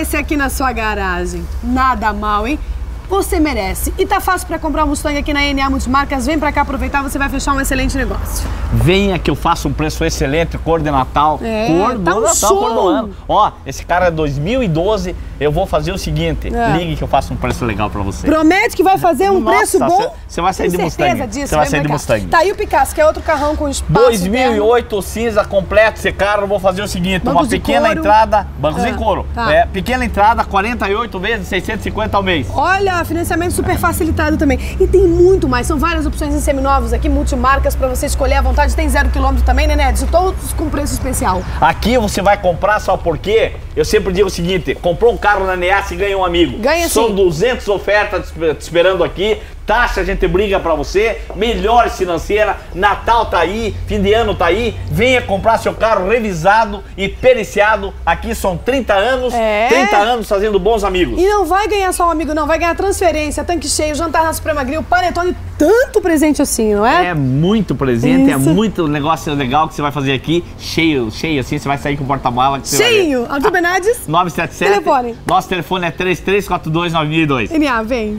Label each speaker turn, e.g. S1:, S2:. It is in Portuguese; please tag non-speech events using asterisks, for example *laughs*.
S1: esse aqui na sua garagem. Nada mal, hein? Você merece. E tá fácil para comprar um Mustang aqui na NA Multimarcas. Vem para cá aproveitar, você vai fechar um excelente negócio.
S2: Venha que eu faço um preço excelente, cor de Natal.
S1: É,
S2: cor
S1: tá
S2: do
S1: um
S2: Natal, cor do ano. Ó, esse cara é 2012, eu vou fazer o seguinte,
S1: É.
S2: ligue que eu faço um preço legal para você.
S1: Promete que vai fazer um
S2: Nossa,
S1: preço bom?
S2: cê vai sair
S1: Tem
S2: de Mustang.
S1: disso?
S2: Cê vai sair de
S1: cá.
S2: Mustang.
S1: Tá aí o Picasso, que é outro carrão com espaço interno.
S2: 2008, cinza completo, esse carro eu vou fazer o seguinte,
S1: Bancos
S2: uma pequena
S1: couro.
S2: entrada, bancos
S1: Ah,
S2: em couro,
S1: tá.
S2: é, pequena entrada, 48 vezes, 650 ao mês.
S1: Olha, financiamento super facilitado também. E tem muito mais. São várias opções em seminovos aqui, multimarcas, pra você escolher à vontade. Tem zero quilômetro também, né, Nedson? Todos com preço especial.
S2: Aqui você vai comprar, só porque eu sempre digo o seguinte: comprou um carro na NEAS e ganha um amigo.
S1: Ganha
S2: São
S1: sim.
S2: 200 ofertas te espe- te esperando aqui. Taxa a gente briga pra você, melhores financeira, Natal tá aí, fim de ano tá aí. Venha comprar seu carro revisado e periciado. Aqui são 30 anos,
S1: É.
S2: 30 anos fazendo bons amigos.
S1: E não vai ganhar só um amigo, não. Vai ganhar transferência, tanque cheio, jantar na Suprema Grill, panetone, tanto presente assim, não é?
S2: É muito presente, é
S1: Isso.
S2: muito negócio legal que você vai fazer aqui, cheio, cheio assim, você vai sair com o porta-mala. você vai.
S1: Cheio! Arthur Bernardes, *laughs*
S2: 977.
S1: Telefone.
S2: Nosso telefone é 3342 9002.
S1: NA, vem.